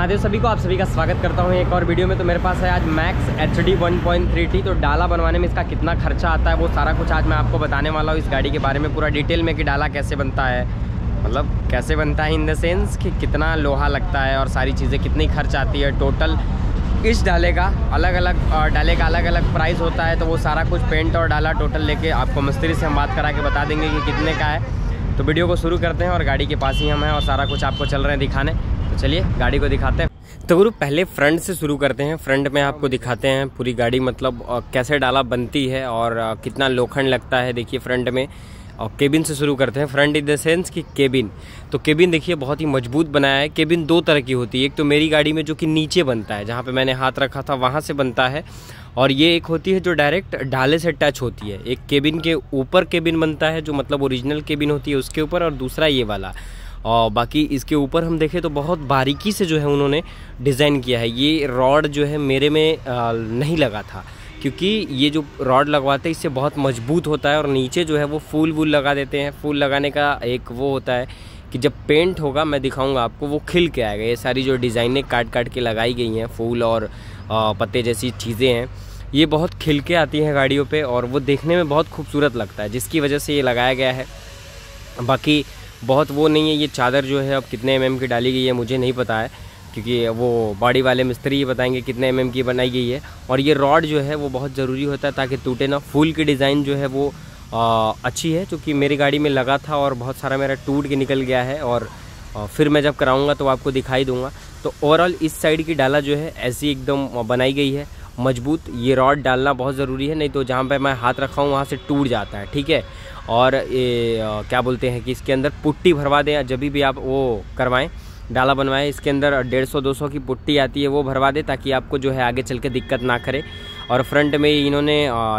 महादेव सभी को, आप सभी का स्वागत करता हूँ एक और वीडियो में। तो मेरे पास है आज max H D one point three T तो डाला बनवाने में इसका कितना खर्चा आता है, वो सारा कुछ आज मैं आपको बताने वाला हूँ इस गाड़ी के बारे में, पूरा डिटेल में कि डाला कैसे बनता है। मतलब कैसे बनता है इन द सेंस कि कितना लोहा लगता है और सारी चीज़ें, कितनी खर्च आती है टोटल इस डाले का अलग अलग डाले का अलग अलग प्राइस होता है तो वो सारा कुछ पेंट और डाला टोटल लेके आपको मिस्त्री से हम बात करा के बता देंगे कि कितने का है। तो वीडियो को शुरू करते हैं और गाड़ी के पास ही हम हैं और सारा कुछ आपको चल रहे हैं दिखाने। तो चलिए, गाड़ी को दिखाते हैं। तो गुरु, पहले फ्रंट से शुरू करते हैं। फ्रंट में आपको दिखाते हैं पूरी गाड़ी मतलब कैसे डाला बनती है और कितना लोखंड लगता है, देखिए, फ्रंट में। और केबिन से शुरू करते हैं। फ्रंट इन द सेंस कि केबिन। तो केबिन देखिए, बहुत ही मज़बूत बनाया है। केबिन दो तरह की होती है। एक तो मेरी गाड़ी में जो कि नीचे बनता है, जहाँ पे मैंने हाथ रखा था, वहाँ से बनता है। और ये एक होती है जो डायरेक्ट ढाले से टच होती है। एक केबिन के ऊपर केबिन बनता है, जो मतलब ओरिजिनल केबिन होती है उसके ऊपर, और दूसरा ये वाला। और बाकी इसके ऊपर हम देखें तो बहुत बारीकी से जो है उन्होंने डिज़ाइन किया है। ये रॉड जो है मेरे में नहीं लगा था, क्योंकि ये जो रॉड लगवाते हैं, इससे बहुत मज़बूत होता है और नीचे जो है वो फूल वूल लगा देते हैं। फूल लगाने का एक वो होता है कि जब पेंट होगा, मैं दिखाऊँगा आपको, वो खिल के आएगा। ये सारी जो डिज़ाइनें काट काट के लगाई गई हैं, फूल और पत्ते जैसी चीज़ें हैं। ये बहुत खिल के आती हैं गाड़ियों पे और वो देखने में बहुत खूबसूरत लगता है जिसकी वजह से ये लगाया गया है। बाकी बहुत वो नहीं है ये चादर जो है अब कितने एम की डाली गई है मुझे नहीं पता है क्योंकि वो बॉडी वाले मिस्त्री ही बताएँगे कितने एम की बनाई गई है। और ये रॉड जो है वो बहुत ज़रूरी होता है ताकि टूटे ना। फूल की डिज़ाइन जो है वो आ, अच्छी है क्योंकि मेरी गाड़ी में लगा था और बहुत सारा मेरा टूट के निकल गया है। और फिर मैं जब कराऊँगा तो आपको दिखाई दूँगा। तो ओवरऑल इस साइड की डाला जो है, ऐसी एकदम बनाई गई है। मज़बूत ये रॉड डालना बहुत ज़रूरी है, नहीं तो जहाँ पे मैं हाथ रखा हूँ, वहाँ से टूट जाता है, ठीक है? और ये क्या बोलते हैं कि इसके अंदर पुट्टी भरवा दें जब भी आप वो करवाएँ डाला बनवाएँ इसके अंदर डेढ़ सौ, दो सौ की पुट्टी आती है, वो भरवा दें ताकि आपको जो है आगे चल के दिक्कत ना करे। और फ्रंट में इन्होंने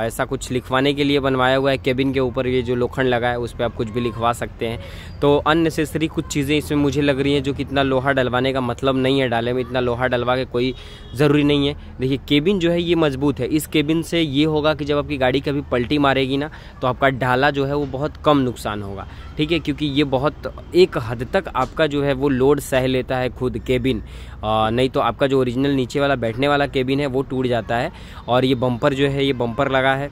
ऐसा कुछ लिखवाने के लिए बनवाया हुआ है। केबिन के ऊपर ये जो लोखंड लगा है, उस पर आप कुछ भी लिखवा सकते हैं। तो अननेसेसरी कुछ चीज़ें इसमें मुझे लग रही हैं जो कि इतना लोहा डलवाने का मतलब नहीं है डाले में। इतना लोहा डलवा के कोई ज़रूरी नहीं है। देखिए, केबिन जो है ये मज़बूत है। इस केबिन से ये होगा कि जब आपकी गाड़ी कभी पलटी मारेगी ना तो आपका ढाला जो है वो बहुत कम नुकसान होगा। ठीक है, क्योंकि ये बहुत एक हद तक आपका जो है वो लोड सह लेता है खुद केबिन नहीं तो आपका जो ओरिजिनल नीचे वाला बैठने वाला केबिन है, वो टूट जाता है और ये बम्पर जो है, ये बम्पर लगा है।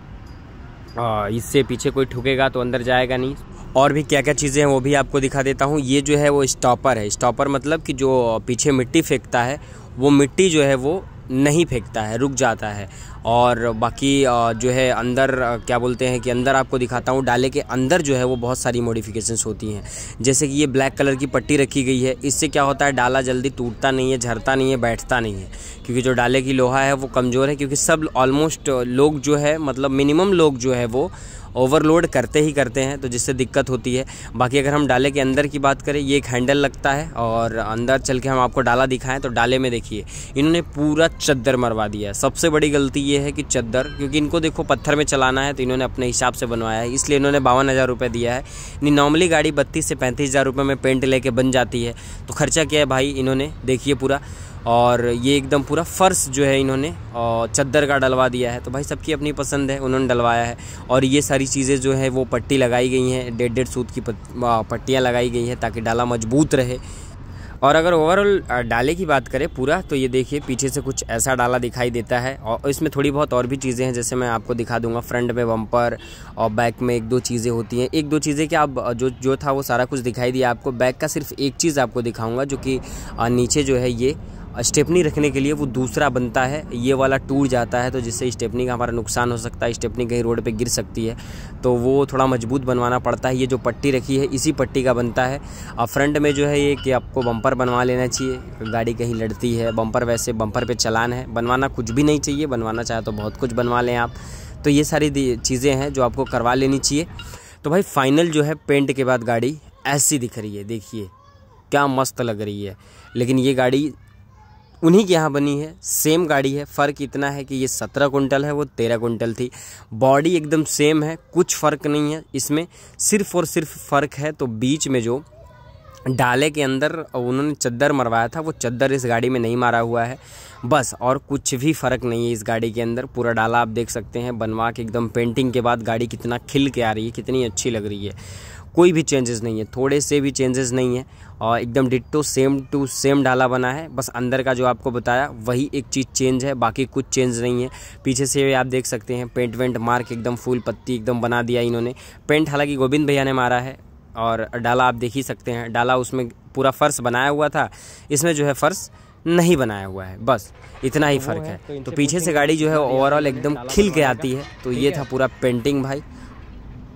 इससे पीछे कोई ठुकेगा तो अंदर जाएगा नहीं। और भी क्या क्या चीज़ें हैं, वो भी आपको दिखा देता हूँ। ये जो है वो स्टॉपर है। स्टॉपर मतलब कि जो पीछे मिट्टी फेंकता है, वो मिट्टी जो है वो नहीं फेंकता है, रुक जाता है। और बाकी जो है अंदर क्या बोलते हैं कि अंदर आपको दिखाता हूँ, डाले के अंदर जो है वो बहुत सारी मॉडिफिकेशंस होती हैं। जैसे कि ये ब्लैक कलर की पट्टी रखी गई है, इससे क्या होता है, डाला जल्दी टूटता नहीं है, झरता नहीं है, बैठता नहीं है। क्योंकि जो डाले की लोहा है वो कमज़ोर है, क्योंकि सब ऑलमोस्ट लोग जो है मतलब मिनिमम लोग जो है वो ओवरलोड करते ही करते हैं तो जिससे दिक्कत होती है। बाकी अगर हम डाले के अंदर की बात करें, ये एक हैंडल लगता है और अंदर चल के हम आपको डाला दिखाएँ तो डाले में देखिए, इन्होंने पूरा चद्दर मरवा दिया है। सबसे बड़ी गलती ये है कि चद्दर, क्योंकि इनको देखो पत्थर में चलाना है तो इन्होंने अपने हिसाब से बनवाया है। इसलिए इन्होंने बावन हज़ार रुपये दिया है। नॉर्मली गाड़ी बत्तीस से पैंतीस हज़ार रुपये में पेंट लेके बन जाती है। तो खर्चा क्या है भाई? इन्होंने देखिए पूरा और ये एकदम पूरा फ़र्श जो है इन्होंने चद्दर का डलवा दिया है। तो भाई सबकी अपनी पसंद है, उन्होंने डलवाया है। और ये सारी चीज़ें जो है, वो पट्टी लगाई गई हैं, डेढ़ डेढ़ सूत की पट्टियाँ लगाई गई हैं, ताकि डाला मज़बूत रहे। और अगर ओवरऑल डाले की बात करें पूरा तो ये देखिए, पीछे से कुछ ऐसा डाला दिखाई देता है। और इसमें थोड़ी बहुत और भी चीज़ें हैं, जैसे मैं आपको दिखा दूँगा, फ्रंट में बम्पर और बैक में एक दो चीज़ें होती हैं। एक दो चीज़ें क्या आप जो जो था वो सारा कुछ दिखाई दिया आपको। बैक का सिर्फ़ एक चीज़ आपको दिखाऊँगा, जो कि नीचे जो है ये स्टेपनी रखने के लिए वो दूसरा बनता है, ये वाला टूट जाता है तो जिससे स्टेपनी का हमारा नुकसान हो सकता है, स्टेपनी कहीं रोड पे गिर सकती है तो वो थोड़ा मज़बूत बनवाना पड़ता है, ये जो पट्टी रखी है, इसी पट्टी का बनता है। और फ्रंट में जो है ये कि आपको बम्पर बनवा लेना चाहिए, गाड़ी कहीं लड़ती है, बम्पर वैसे बम्पर पर चलान है, बनवाना कुछ भी नहीं चाहिए, बनवाना चाहे तो बहुत कुछ बनवा लें आप। तो ये सारी चीज़ें हैं जो आपको करवा लेनी चाहिए। तो भाई फाइनल जो है पेंट के बाद गाड़ी ऐसी दिख रही है, देखिए, क्या मस्त लग रही है। लेकिन ये गाड़ी उन्हीं के यहाँ बनी है। सेम गाड़ी है। फ़र्क इतना है कि ये सत्रह कुंटल है, वो तेरह कुंटल थी। बॉडी एकदम सेम है, कुछ फ़र्क नहीं है। इसमें सिर्फ़ और सिर्फ़ फ़र्क है तो बीच में जो डाले के अंदर उन्होंने चद्दर मरवाया था, वो चद्दर इस गाड़ी में नहीं मारा हुआ है। बस, और कुछ भी फ़र्क नहीं है इस गाड़ी के अंदर, पूरा डाला आप देख सकते हैं, बनवा के एकदम पेंटिंग के बाद गाड़ी कितना खिल के आ रही है, कितनी अच्छी लग रही है। कोई भी चेंजेस नहीं है, थोड़े से भी चेंजेस नहीं है, और एकदम डिट्टो सेम टू सेम डाला बना है। बस अंदर का जो आपको बताया, वही एक चीज़ चेंज है, बाकी कुछ चेंज नहीं है। पीछे से आप देख सकते हैं पेंट वेंट मार्क एकदम फूल पत्ती एकदम बना दिया इन्होंने। पेंट हालाँकि गोविंद भैया ने मारा है और डाला आप देख ही सकते हैं। डाला उसमें पूरा फ़र्श बनाया हुआ था। इसमें जो है फ़र्श नहीं बनाया हुआ है। बस इतना ही तो फ़र्क है। तो, तो पीछे से गाड़ी जो है ओवरऑल एकदम खिल के आती है। तो ये था पूरा पेंटिंग भाई।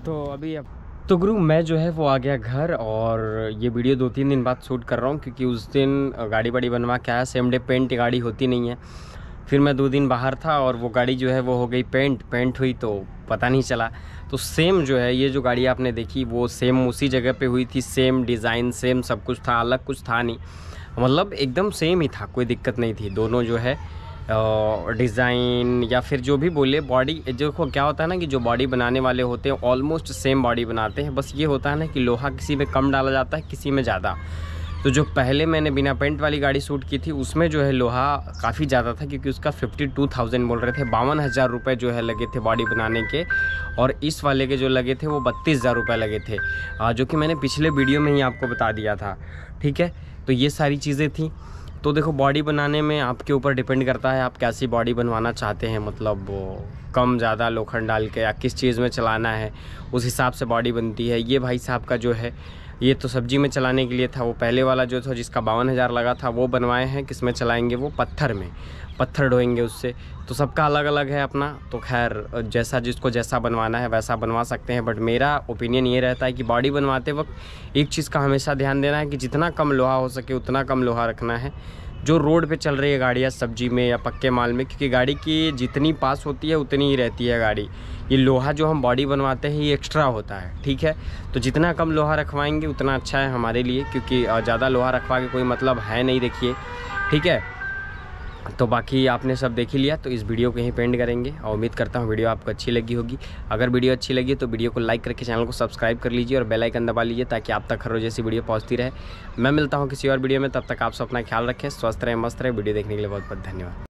तो अभी अब तो गुरु मैं जो है वो आ गया घर और ये वीडियो दो तीन दिन बाद शूट कर रहा हूँ क्योंकि उस दिन गाड़ी बड़ी बनवा के आया। सेम डे पेंट गाड़ी होती नहीं है। फिर मैं दो दिन बाहर था और वो गाड़ी जो है वो हो गई पेंट पेंट हुई तो पता नहीं चला। तो सेम जो है, ये जो गाड़ी आपने देखी, वो सेम उसी जगह पे हुई थी सेम डिज़ाइन सेम सब कुछ था, अलग कुछ था नहीं। मतलब एकदम सेम ही था, कोई दिक्कत नहीं थी। दोनों जो है डिज़ाइन या फिर जो भी बोले बॉडी देखो क्या होता है ना कि जो बॉडी बनाने वाले होते हैं ऑलमोस्ट सेम बॉडी बनाते हैं। बस ये होता है ना कि लोहा किसी में कम डाला जाता है, किसी में ज़्यादा। तो जो पहले मैंने बिना पेंट वाली गाड़ी शूट की थी, उसमें जो है लोहा काफ़ी ज़्यादा था, क्योंकि उसका फिफ्टी टू थाउज़ेंड बोल रहे थे, बावन हज़ार रुपये जो है लगे थे बॉडी बनाने के, और इस वाले के जो लगे थे वो बत्तीस हज़ार रुपये लगे थे जो कि मैंने पिछले वीडियो में ही आपको बता दिया था, ठीक है? तो ये सारी चीज़ें थी। तो देखो बॉडी बनाने में आपके ऊपर डिपेंड करता है, आप कैसी बॉडी बनवाना चाहते हैं मतलब कम ज़्यादा लोखंड डाल के या किस चीज़ में चलाना है, उस हिसाब से बॉडी बनती है। ये भाई साहब का जो है, ये तो सब्ज़ी में चलाने के लिए था, वो पहले वाला जो था, जिसका बावन हज़ार लगा था, वो बनवाए हैं। किसमें चलाएँगे वो? पत्थर में। पत्थर ढोएँगे उससे। तो सबका अलग अलग है अपना। तो खैर, जैसा जिसको जैसा बनवाना है, वैसा बनवा सकते हैं। बट मेरा ओपिनियन ये रहता है कि बॉडी बनवाते वक्त एक चीज़ का हमेशा ध्यान देना है कि जितना कम लोहा हो सके, उतना कम लोहा रखना है। जो रोड पे चल रही है गाड़ियाँ सब्ज़ी में या पक्के माल में, क्योंकि गाड़ी की जितनी पास होती है, उतनी ही रहती है गाड़ी। ये लोहा जो हम बॉडी बनवाते हैं, ये एक्स्ट्रा होता है, ठीक है? तो जितना कम लोहा रखवाएँगे, उतना अच्छा है हमारे लिए, क्योंकि ज़्यादा लोहा रखवा के कोई मतलब है नहीं, देखिए, ठीक है? तो बाकी आपने सब देख ही लिया तो इस वीडियो को यहीं पेंड करेंगे और उम्मीद करता हूँ वीडियो आपको अच्छी लगी होगी। अगर वीडियो अच्छी लगी तो वीडियो को लाइक करके चैनल को सब्सक्राइब कर लीजिए और बेल आइकन दबा लीजिए ताकि आप तक हर रोज ऐसी वीडियो पहुँचती रहे। मैं मिलता हूँ किसी और वीडियो में, तब तक आप सब अपना ख्याल रखें, स्वस्थ रहें, मस्त रहें। वीडियो देखने के लिए बहुत बहुत धन्यवाद।